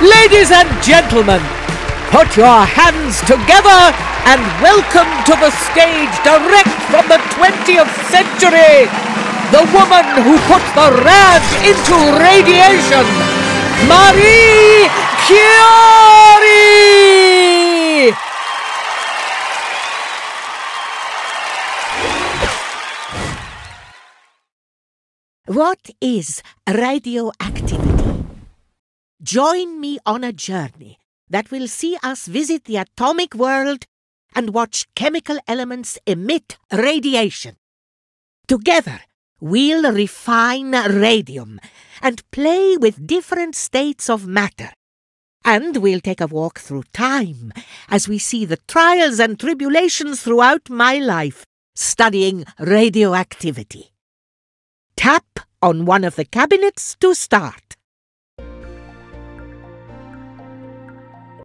Ladies and gentlemen, put your hands together and welcome to the stage direct from the 20th century, the woman who put the rad into radiation, Marie Curie! What is radioactivity? Join me on a journey that will see us visit the atomic world and watch chemical elements emit radiation. Together, we'll refine radium and play with different states of matter. And we'll take a walk through time as we see the trials and tribulations throughout my life studying radioactivity. Tap on one of the cabinets to start.